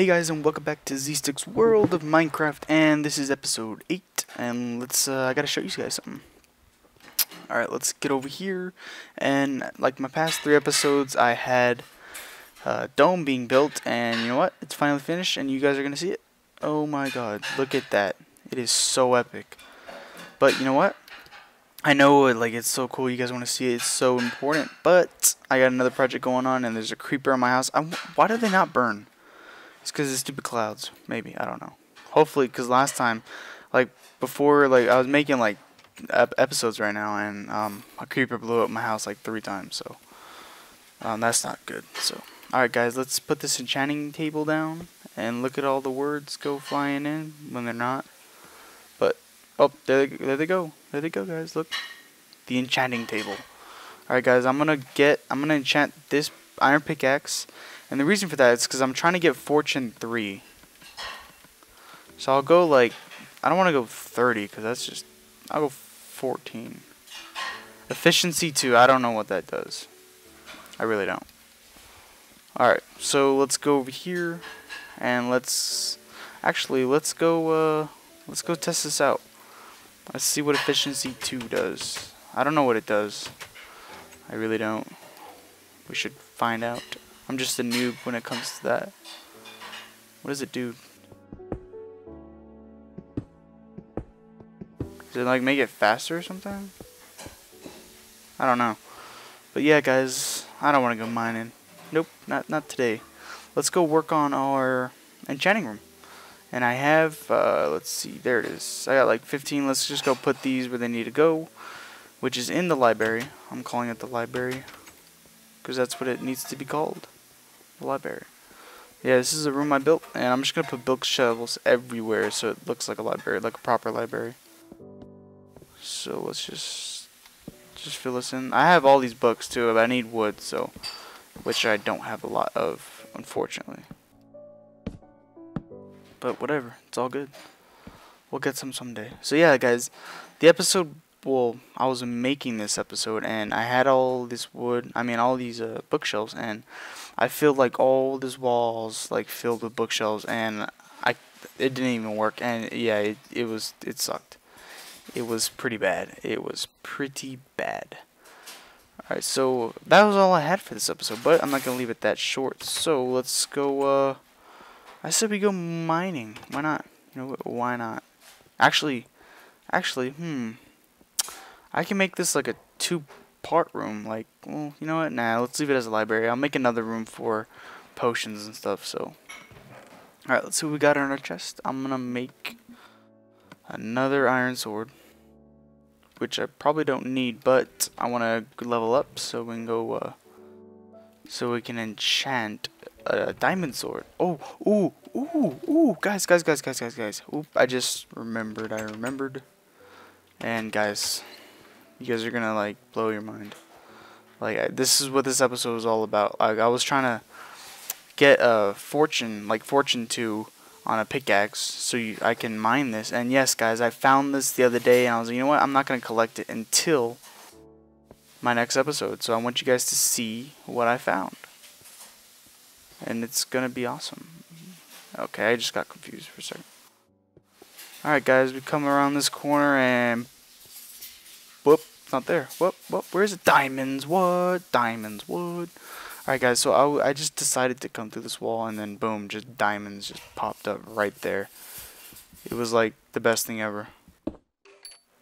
Hey guys and welcome back to zStix's World of Minecraft and this is episode 8 and let's uh, I gotta show you guys something. Alright let's get over here and like my past three episodes I had a dome being built and you know what it's finally finished and you guys are gonna see it. Oh my god look at that it is so epic but you know what I know like it's so cool you guys want to see it it's so important but I got another project going on and there's a creeper in my house I'm, why do they not burn? It's because of stupid clouds. Maybe. I don't know. Hopefully, because last time, like, before, like, I was making, like, ep episodes right now, and, um, a creeper blew up my house, like, three times, so, um, that's not good, so. Alright, guys, let's put this enchanting table down, and look at all the words go flying in when they're not. But, oh, there they, there they go. There they go, guys, look. The enchanting table. Alright, guys, I'm gonna get, I'm gonna enchant this iron pickaxe, and the reason for that is because I'm trying to get Fortune 3. So I'll go like, I don't want to go 30 because that's just, I'll go 14. Efficiency 2, I don't know what that does. I really don't. Alright, so let's go over here and let's, actually let's go, uh, let's go test this out. Let's see what efficiency 2 does. I don't know what it does. I really don't. We should find out. I'm just a noob when it comes to that. What does it do? Does it like make it faster or something? I don't know. But yeah guys, I don't want to go mining. Nope, not not today. Let's go work on our enchanting room. And I have, uh, let's see, there it is. I got like 15. Let's just go put these where they need to go, which is in the library. I'm calling it the library because that's what it needs to be called library. Yeah, this is a room I built, and I'm just going to put bookshelves everywhere so it looks like a library, like a proper library. So let's just just fill this in. I have all these books too, but I need wood, so which I don't have a lot of, unfortunately. But whatever, it's all good. We'll get some someday. So yeah, guys, the episode well, I was making this episode and I had all this wood, I mean all these uh, bookshelves and I filled like all these walls like filled with bookshelves and I it didn't even work and yeah, it, it was it sucked. It was pretty bad. It was pretty bad. Alright, so that was all I had for this episode, but I'm not going to leave it that short. So let's go, uh, I said we go mining. Why not? You know, why not? Actually, actually, hmm, I can make this like a two part room. Like, well, you know what? Nah, let's leave it as a library. I'll make another room for potions and stuff. So, alright, let's see what we got in our chest. I'm gonna make another iron sword, which I probably don't need, but I want to level up so we can go, uh, so we can enchant a diamond sword. Oh, ooh, ooh, ooh, guys, guys, guys, guys, guys, guys. Oop, I just remembered. I remembered. And guys, you guys are gonna like blow your mind. Like I, this is what this episode was all about. Like I was trying to get a fortune, like fortune two, on a pickaxe, so you, I can mine this. And yes, guys, I found this the other day, and I was like, you know what? I'm not gonna collect it until my next episode. So I want you guys to see what I found, and it's gonna be awesome. Okay, I just got confused for a second. Alright guys, we come around this corner and whoop, not there. What? What? Where's it? Diamonds. What? Diamonds. What? Alright guys, so I, I just decided to come through this wall and then boom, just diamonds just popped up right there. It was like the best thing ever.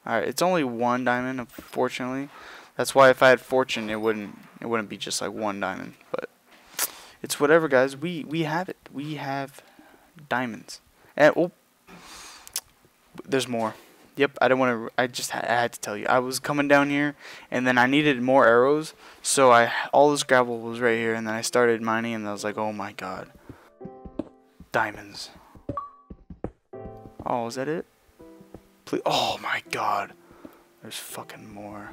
Alright, it's only one diamond, unfortunately. That's why if I had fortune, it wouldn't it wouldn't be just like one diamond. But it's whatever, guys. We we have it. We have diamonds. And oh, there's more. Yep, I don't want to. I just I had to tell you. I was coming down here, and then I needed more arrows, so I all this gravel was right here, and then I started mining, and I was like, oh my god, diamonds. Oh, is that it? Please. Oh my god, there's fucking more.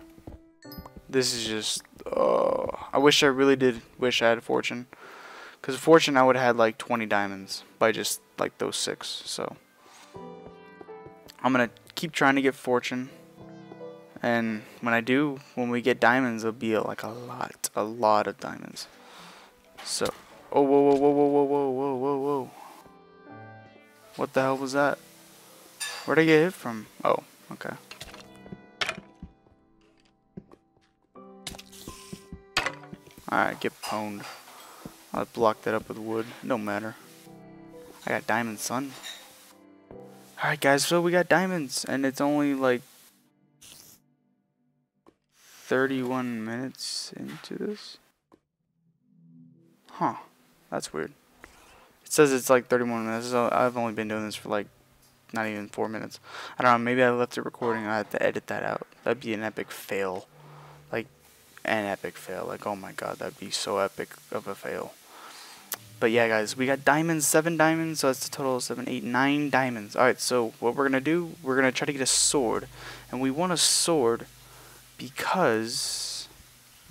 This is just. Oh, I wish I really did. Wish I had a fortune, because fortune I would have had like 20 diamonds by just like those six. So. I'm gonna keep trying to get fortune. And when I do, when we get diamonds, it'll be like a lot, a lot of diamonds. So, oh, whoa, whoa, whoa, whoa, whoa, whoa, whoa, whoa, whoa. What the hell was that? Where'd I get hit from? Oh, okay. Alright, get pwned. I'll block that up with wood. No matter. I got diamonds, son. Alright guys, so we got diamonds. And it's only like 31 minutes into this. Huh. That's weird. It says it's like 31 minutes. So I've only been doing this for like not even 4 minutes. I don't know. Maybe I left it recording. And I have to edit that out. That'd be an epic fail. Like, an epic fail. Like, oh my god. That'd be so epic of a fail. But yeah, guys, we got diamonds, seven diamonds, so that's a total of seven, eight, nine diamonds. Alright, so what we're going to do, we're going to try to get a sword. And we want a sword because,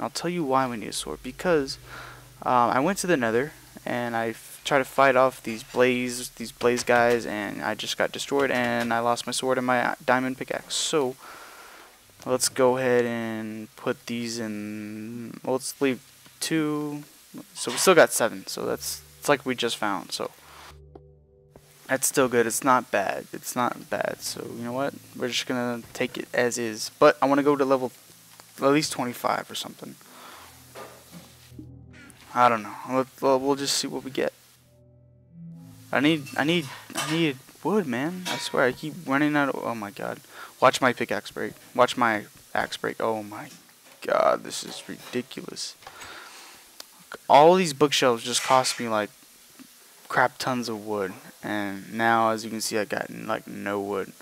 I'll tell you why we need a sword. Because um, I went to the nether, and I tried to fight off these blaze, these blaze guys, and I just got destroyed, and I lost my sword and my diamond pickaxe. So, let's go ahead and put these in, well, let's leave two so we still got seven. So that's it's like we just found. So that's still good. It's not bad. It's not bad. So you know what? We're just gonna take it as is. But I want to go to level at least 25 or something. I don't know. We'll, we'll just see what we get. I need I need I need wood, man. I swear I keep running out of. Oh my god! Watch my pickaxe break. Watch my axe break. Oh my god! This is ridiculous all these bookshelves just cost me like crap tons of wood. And now as you can see I got like no wood.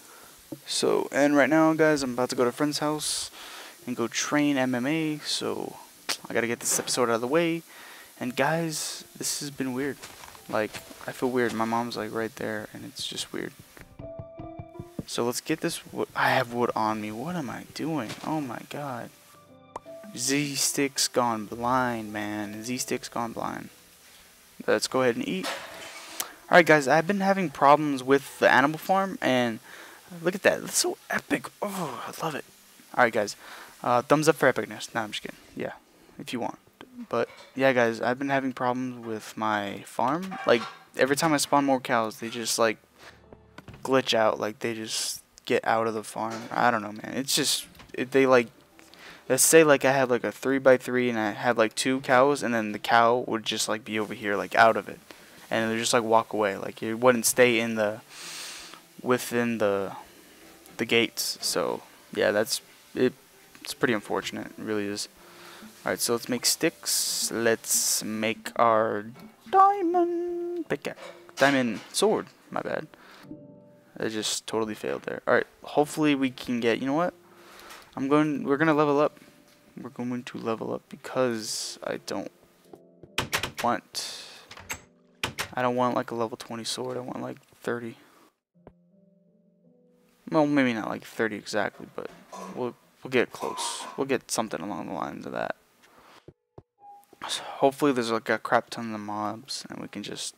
So and right now guys I'm about to go to a friend's house and go train MMA so I gotta get this episode out of the way. And guys this has been weird. Like I feel weird. My mom's like right there and it's just weird. So let's get this I have wood on me. What am I doing? Oh my god zStix's gone blind, man. zStix's gone blind. Let's go ahead and eat. Alright, guys, I've been having problems with the animal farm, and look at that. It's so epic. Oh, I love it. Alright, guys. Uh, thumbs up for epicness. No, I'm just kidding. Yeah, if you want. But, yeah, guys, I've been having problems with my farm. Like, every time I spawn more cows, they just, like, glitch out. Like, they just get out of the farm. I don't know, man. It's just, it, they, like, let's say like I had like a three by three and I had like two cows and then the cow would just like be over here like out of it. And would just like walk away. Like it wouldn't stay in the within the the gates. So yeah that's it it's pretty unfortunate. It really is. Alright so let's make sticks. Let's make our diamond pickaxe. Diamond sword. My bad. I just totally failed there. Alright hopefully we can get you know what? I'm going, we're going to level up. We're going to level up because I don't want, I don't want like a level 20 sword. I want like 30. Well, maybe not like 30 exactly, but we'll, we'll get close. We'll get something along the lines of that. So hopefully there's like a crap ton of mobs and we can just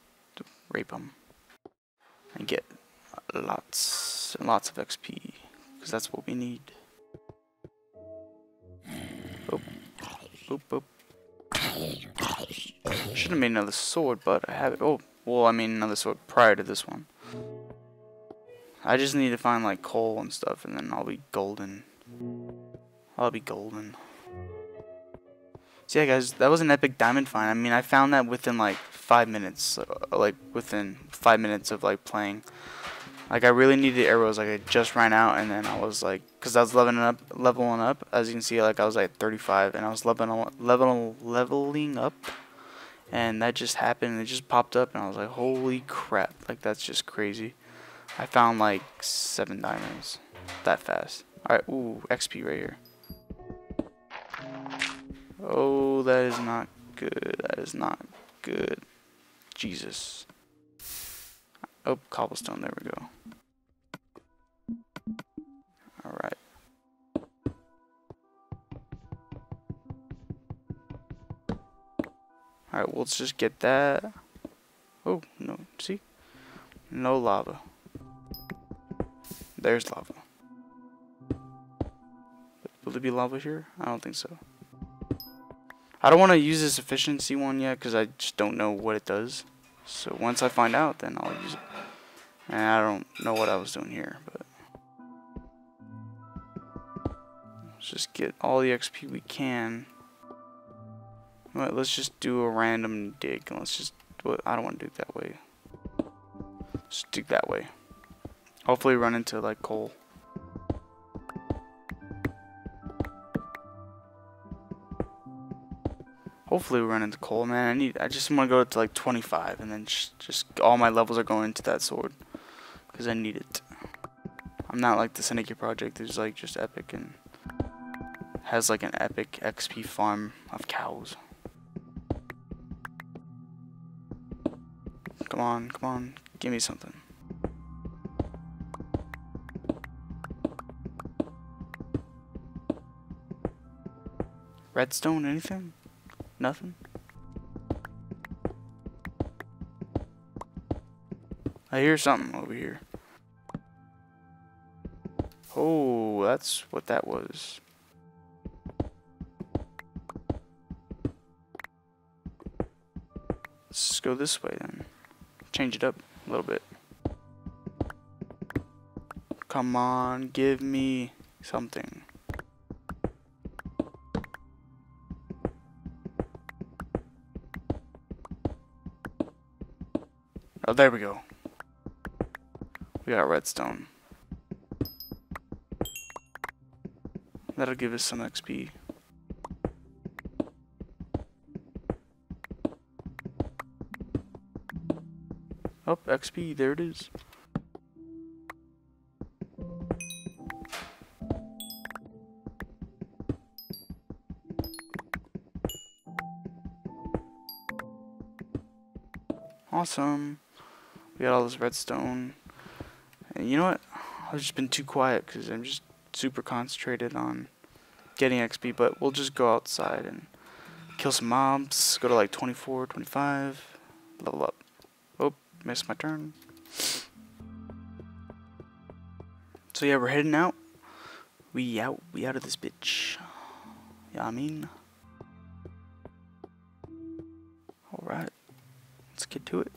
rape them and get lots and lots of XP because that's what we need. Boop, boop. Should have made another sword, but I have it. Oh, well, I mean another sword prior to this one. I just need to find like coal and stuff, and then I'll be golden. I'll be golden. So yeah, guys, that was an epic diamond find. I mean, I found that within like five minutes, uh, like within five minutes of like playing. Like I really needed arrows. Like I just ran out, and then I was like, because I was leveling up, leveling up. As you can see, like I was like 35, and I was leveling, leveling, leveling up, and that just happened. It just popped up, and I was like, holy crap! Like that's just crazy. I found like seven diamonds that fast. All right, ooh, XP right here. Oh, that is not good. That is not good. Jesus. Oh, cobblestone, there we go. Alright. Alright, well, let's just get that. Oh, no, see? No lava. There's lava. Will there be lava here? I don't think so. I don't want to use this efficiency one yet because I just don't know what it does. So once I find out, then I'll use it. And I don't know what I was doing here, but let's just get all the XP we can. Let's just do a random dig. Let's just. I don't want to dig that way. Just dig that way. Hopefully, run into like coal. Hopefully we run into coal, man. I need. I just want to go to like 25, and then just, just all my levels are going into that sword, because I need it. I'm not like the Syndicate project. It's like just epic and has like an epic XP farm of cows. Come on, come on, give me something. Redstone, anything? Nothing? I hear something over here. Oh, that's what that was. Let's go this way then. Change it up a little bit. Come on, give me something. Oh, there we go. We got redstone. That'll give us some XP. Oh, XP, there it is. Awesome. We got all this redstone. And you know what? I've just been too quiet because I'm just super concentrated on getting XP. But we'll just go outside and kill some mobs. Go to like 24, 25. Level up. Oh, missed my turn. So yeah, we're heading out. We out. We out of this bitch. Yeah, I mean. Alright. Let's get to it.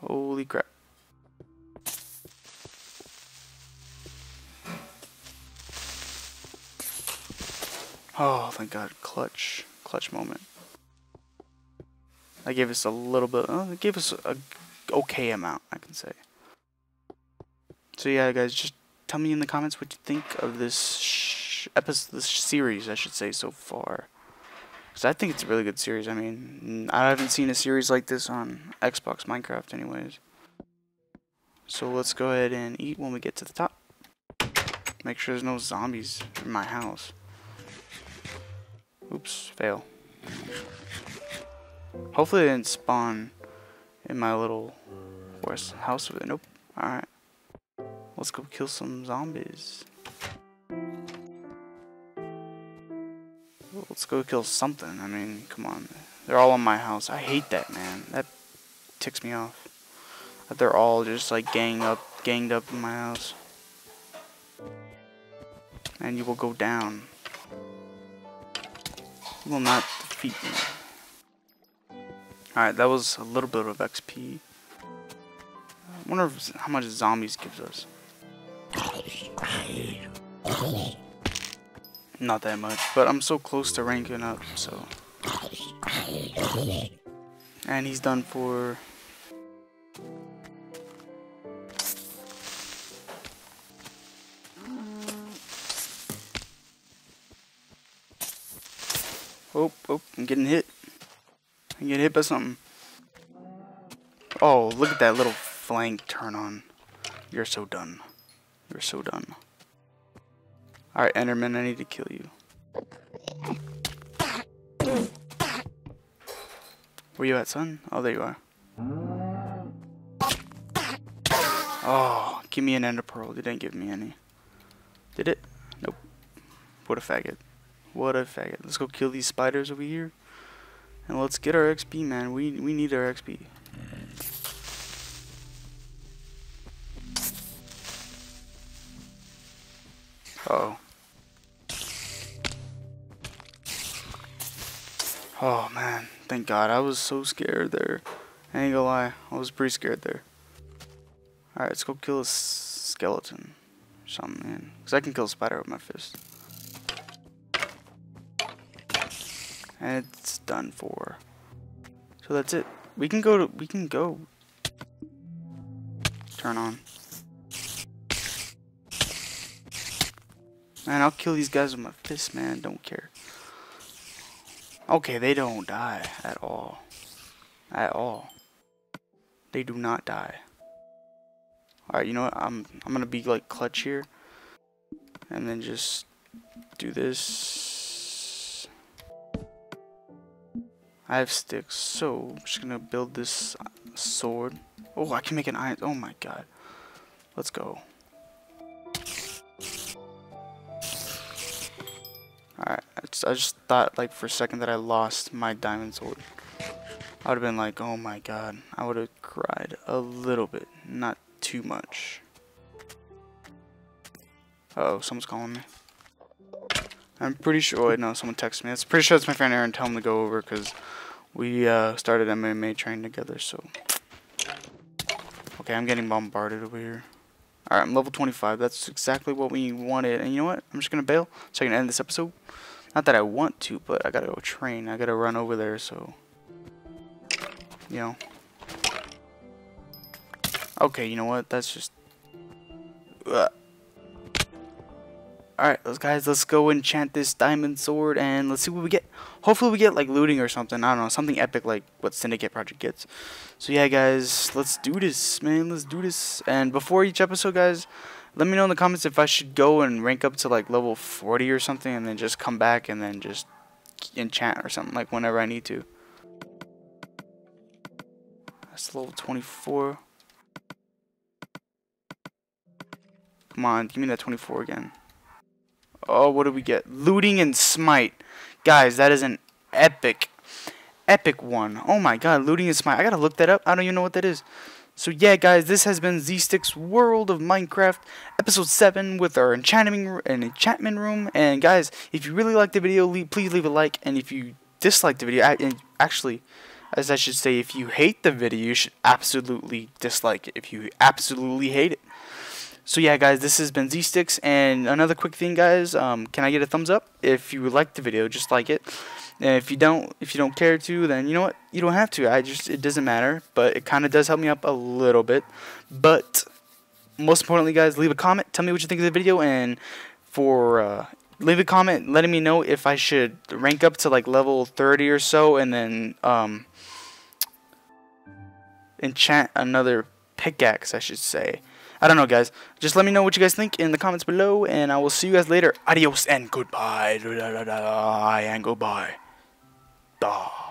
Holy crap. Oh, thank God. Clutch. Clutch moment. I gave us a little bit. Uh, it gave us a okay amount, I can say. So yeah, guys, just tell me in the comments what you think of this episode, this series, I should say, so far. Because I think it's a really good series. I mean, I haven't seen a series like this on Xbox Minecraft anyways. So let's go ahead and eat when we get to the top. Make sure there's no zombies in my house. Oops, fail. Hopefully they didn't spawn in my little horse house with it. Nope. Alright. Let's go kill some zombies. Let's go kill something. I mean, come on. They're all in my house. I hate that, man. That ticks me off. That they're all just like gang up, ganged up in my house. And you will go down. You will not defeat me. Alright, that was a little bit of XP. I wonder if, how much zombies gives us. Not that much, but I'm so close to ranking up, so. And he's done for. Oh, oh, I'm getting hit. I'm getting hit by something. Oh, look at that little flank turn on. You're so done. You're so done. Alright, Enderman, I need to kill you. Where you at, son? Oh, there you are. Oh, give me an ender pearl. They didn't give me any. Did it? Nope. What a faggot. What a faggot. Let's go kill these spiders over here. And let's get our XP, man. We, we need our XP. Uh oh. Oh man, thank God. I was so scared there. I ain't gonna lie, I was pretty scared there. Alright, let's go kill a skeleton. Something, man. Because I can kill a spider with my fist. And it's done for. So that's it. We can go to, we can go. Turn on. Man, I'll kill these guys with my fist, man. Don't care. Okay, they don't die at all. At all. They do not die. Alright, you know what? I'm I'm gonna be like clutch here. And then just do this. I have sticks, so I'm just gonna build this sword. Oh, I can make an iron. Oh my god. Let's go. I just, I just thought like for a second that I lost my diamond sword. I would have been like, oh my god. I would have cried a little bit, not too much. Uh oh, someone's calling me. I'm pretty sure, wait, no, someone texted me. I'm pretty sure it's my friend Aaron Tell him to go over because we uh, started MMA training together, so. Okay, I'm getting bombarded over here. Alright, I'm level 25. That's exactly what we wanted. And you know what? I'm just going to bail so I can end this episode. Not that I want to, but I got to go train. I got to run over there, so... You know. Okay, you know what? That's just... Ugh. Alright, let's guys, let's go enchant this diamond sword and let's see what we get. Hopefully we get like looting or something. I don't know, something epic like what Syndicate Project gets. So yeah, guys, let's do this, man. Let's do this. And before each episode, guys, let me know in the comments if I should go and rank up to like level 40 or something and then just come back and then just enchant or something like whenever I need to. That's level 24. Come on, give me that 24 again. Oh, what do we get? Looting and Smite. Guys, that is an epic, epic one. Oh my god, Looting and Smite. I gotta look that up. I don't even know what that is. So yeah, guys, this has been zStix's World of Minecraft, Episode 7 with our enchantment, an enchantment room. And guys, if you really liked the video, leave, please leave a like. And if you dislike the video, actually, as I should say, if you hate the video, you should absolutely dislike it. If you absolutely hate it. So yeah, guys, this has been zStix, and another quick thing, guys, um, can I get a thumbs up if you like the video, just like it. And if you don't, if you don't care to, then you know what, you don't have to. I just, it doesn't matter, but it kind of does help me up a little bit. But most importantly, guys, leave a comment, tell me what you think of the video, and for uh, leave a comment letting me know if I should rank up to like level 30 or so, and then um, enchant another pickaxe, I should say. I don't know, guys. Just let me know what you guys think in the comments below, and I will see you guys later. Adios and goodbye. And goodbye. Da.